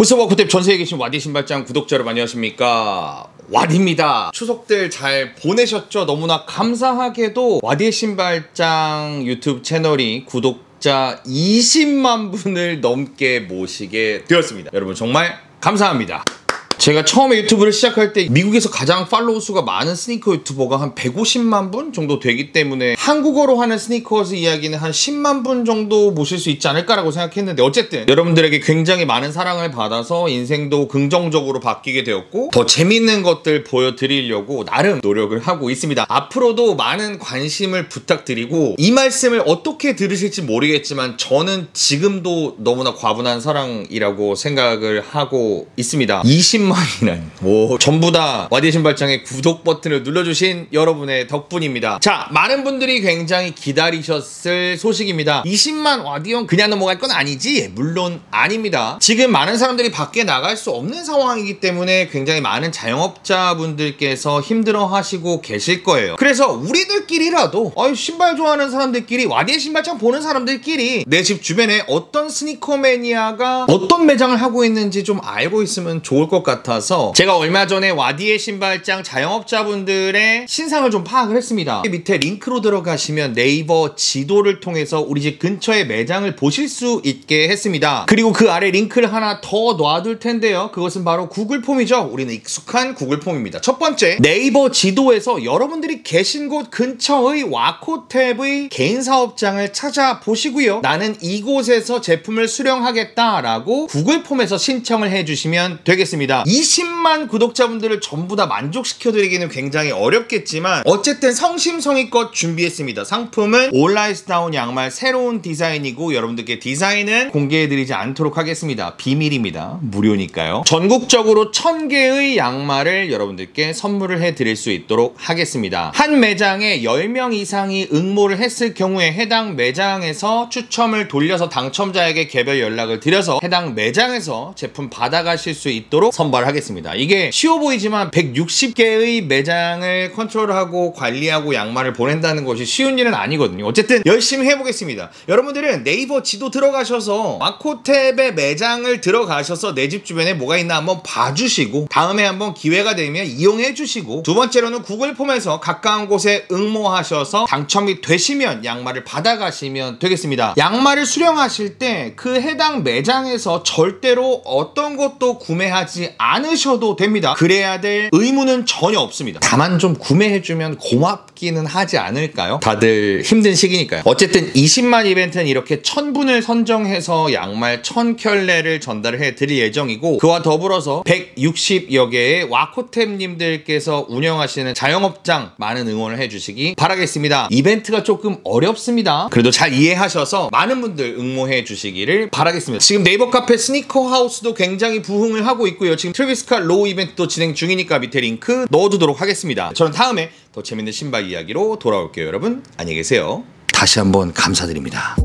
우스와 코탭 전 세계에 계신 와디 신발장 구독자 여러분 안녕하십니까? 와디입니다. 추석들 잘 보내셨죠? 너무나 감사하게도 와디의 신발장 유튜브 채널이 구독자 20만 분을 넘게 모시게 되었습니다. 여러분 정말 감사합니다 제가 처음에 유튜브를 시작할 때 미국에서 가장 팔로우 수가 많은 스니커 유튜버가 한 150만 분 정도 되기 때문에 한국어로 하는 스니커즈 이야기는 한 10만 분 정도 모실 수 있지 않을까라고 생각했는데 어쨌든 여러분들에게 굉장히 많은 사랑을 받아서 인생도 긍정적으로 바뀌게 되었고 더 재밌는 것들 보여드리려고 나름 노력을 하고 있습니다. 앞으로도 많은 관심을 부탁드리고 이 말씀을 어떻게 들으실지 모르겠지만 저는 지금도 너무나 과분한 사랑이라고 생각을 하고 있습니다. 20만 20만이나 오, 전부 다 와디 신발장의 구독 버튼을 눌러주신 여러분의 덕분입니다. 자, 많은 분들이 굉장히 기다리셨을 소식입니다. 20만 와디형 그냥 넘어갈 건 아니지? 물론 아닙니다. 지금 많은 사람들이 밖에 나갈 수 없는 상황이기 때문에 굉장히 많은 자영업자분들께서 힘들어 하시고 계실 거예요. 그래서 우리들끼리라도 어, 신발 좋아하는 사람들끼리 와디의 신발장 보는 사람들끼리 내 집 주변에 어떤 스니커 매니아가 어떤 매장을 하고 있는지 좀 알고 있으면 좋을 것 같아요. 같아서 제가 얼마 전에 와디의 신발장 자영업자분들의 신상을 좀 파악을 했습니다. 밑에 링크로 들어가시면 네이버 지도를 통해서 우리 집 근처의 매장을 보실 수 있게 했습니다. 그리고 그 아래 링크를 하나 더 놔둘 텐데요. 그것은 바로 구글 폼이죠. 우리는 익숙한 구글 폼입니다. 첫 번째 네이버 지도에서 여러분들이 계신 곳 근처의 와코탭의 개인 사업장을 찾아보시고요. 나는 이곳에서 제품을 수령하겠다라고 구글 폼에서 신청을 해주시면 되겠습니다. 20만 구독자분들을 전부 다 만족시켜드리기는 굉장히 어렵겠지만 어쨌든 성심성의껏 준비했습니다. 상품은 올라이스다운 양말 새로운 디자인이고 여러분들께 디자인은 공개해드리지 않도록 하겠습니다. 비밀입니다. 무료니까요. 전국적으로 1000개의 양말을 여러분들께 선물을 해드릴 수 있도록 하겠습니다. 한 매장에 10명 이상이 응모를 했을 경우에 해당 매장에서 추첨을 돌려서 당첨자에게 개별 연락을 드려서 해당 매장에서 제품 받아가실 수 있도록 선발 하겠습니다. 이게 쉬워 보이지만 160개의 매장을 컨트롤하고 관리하고 양말을 보낸다는 것이 쉬운 일은 아니거든요. 어쨌든 열심히 해보겠습니다. 여러분들은 네이버 지도 들어가셔서 마코탭의 매장을 들어가셔서 내 집 주변에 뭐가 있나 한번 봐주시고 다음에 한번 기회가 되면 이용해 주시고 두 번째로는 구글 폼에서 가까운 곳에 응모하셔서 당첨이 되시면 양말을 받아가시면 되겠습니다. 양말을 수령하실 때 그 해당 매장에서 절대로 어떤 것도 구매하지 않 않으셔도 됩니다. 그래야 될 의무는 전혀 없습니다. 다만 좀 구매해주면 고맙 기는 하지 않을까요? 다들 힘든 시기니까요. 어쨌든 20만 이벤트는 이렇게 1000분을 선정해서 양말 1000켤레를 전달을 해드릴 예정이고 그와 더불어서 160여 개의 와코템님들께서 운영하시는 자영업장 많은 응원을 해주시기 바라겠습니다. 이벤트가 조금 어렵습니다. 그래도 잘 이해하셔서 많은 분들 응모해 주시기를 바라겠습니다. 지금 네이버 카페 스니커 하우스도 굉장히 부흥을 하고 있고요. 지금 트래비스 스캇 로우 이벤트도 진행 중이니까 밑에 링크 넣어두도록 하겠습니다. 저는 다음에 더 재밌는 신발 이야기로 돌아올게요. 여러분 안녕히 계세요. 다시 한번 감사드립니다.